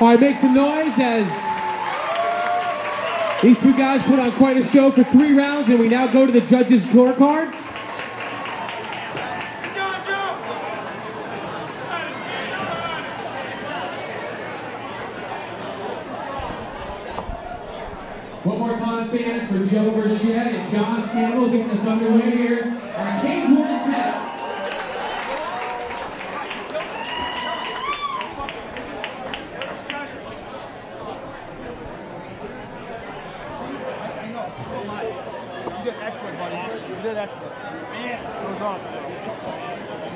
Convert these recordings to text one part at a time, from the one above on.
All right, make some noise as these two guys put on quite a show for three rounds, and we now go to the judges' scorecard. One more time, fans, for Joe Burchett and Josh Campbell getting us underway here at Wars 10. You did excellent, buddy. You did excellent. Man, it was awesome. You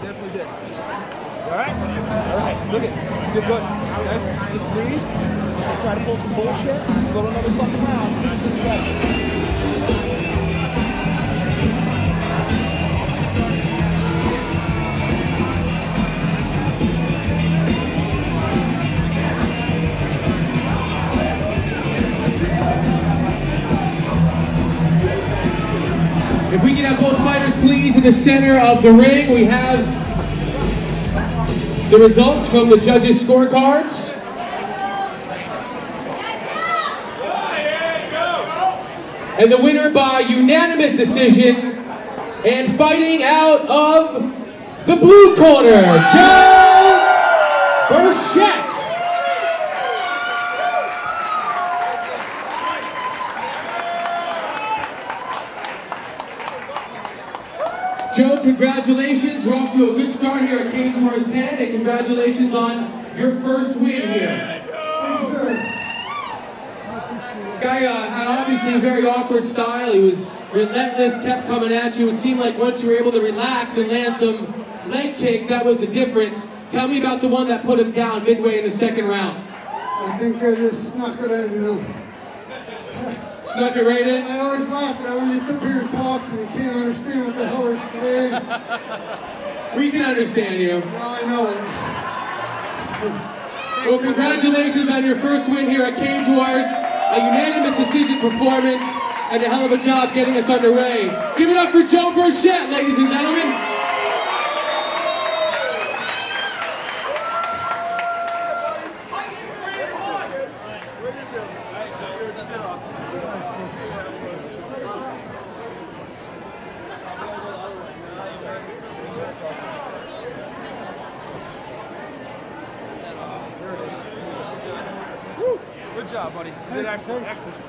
definitely did. All right? All right. Look at You did good. Okay? Just breathe. Try to pull some bullshit. Go another fucking round. Have both fighters please in the center of the ring, we have the results from the judges' scorecards. And the winner by unanimous decision and fighting out of the blue corner, Joe Burchett. Joe, congratulations. We're off to a good start here at Cage Wars 10, and congratulations on your first win here. Guy uh, had obviously a very awkward style. He was relentless, kept coming at you. It seemed like once you were able to relax and land some leg kicks, that was the difference. Tell me about the one that put him down midway in the second round. I think I just snuck it in, you know. Snuck it right in. I always laugh at when you sit here and talk and you can't understand what the hell they're saying. We can understand you. Now I know it. Well, congratulations on your first win here at Cage Wars. A unanimous decision performance and a hell of a job getting us underway. Give it up for Joe Burchett, ladies and gentlemen. Job, buddy. Excellent. Excellent.